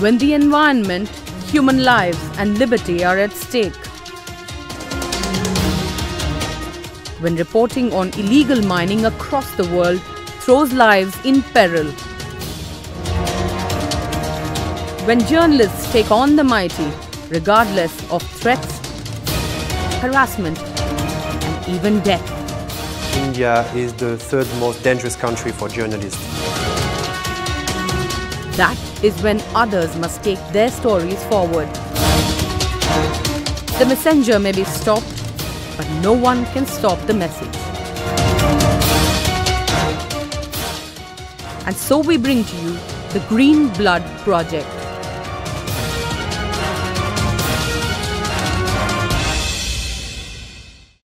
when the environment, human lives, and liberty are at stake. When reporting on illegal mining across the world throws lives in peril. When journalists take on the mighty, regardless of threats, harassment, and even death. India is the third most dangerous country for journalists. That is when others must take their stories forward. The messenger may be stopped, but no one can stop the message. And so we bring to you the Green Blood Project